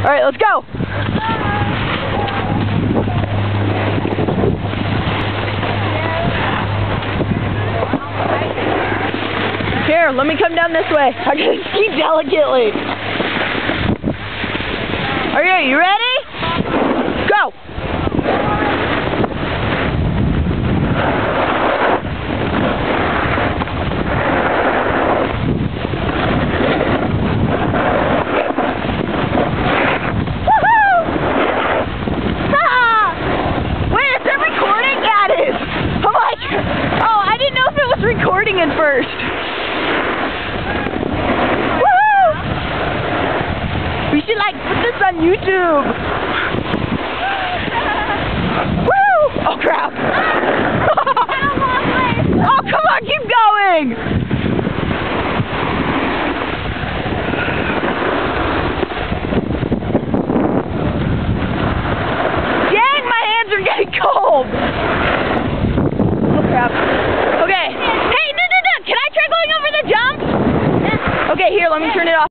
Alright, let's go. Here, let me come down this way. I gotta ski delicately. Are you ready? Go! Woohoo! Ah! Wait, is it recording? Yeah, it is. I'm like, oh, I didn't know if it was recording at first. Woohoo! We should like put this on YouTube. Woo! Oh crap! oh come on, keep going! Dang, my hands are getting cold! Okay, here, let me turn it off.